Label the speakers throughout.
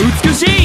Speaker 1: 美しい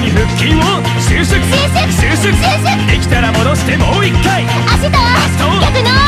Speaker 1: 筋を収縮収縮できたら戻してもう一回。
Speaker 2: 足と逆の
Speaker 1: 肘を。
Speaker 2: くっ